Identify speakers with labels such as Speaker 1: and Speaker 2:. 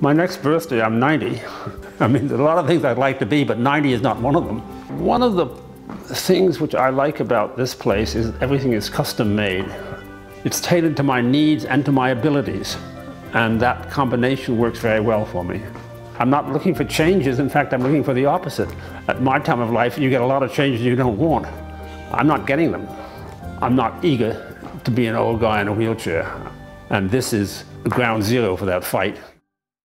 Speaker 1: My next birthday, I'm 90. I mean, there's a lot of things I'd like to be, but 90 is not one of them. One of the things which I like about this place is everything is custom made. It's tailored to my needs and to my abilities. And that combination works very well for me. I'm not looking for changes. In fact, I'm looking for the opposite. At my time of life, you get a lot of changes you don't want. I'm not getting them. I'm not eager to be an old guy in a wheelchair. And this is ground zero for that fight.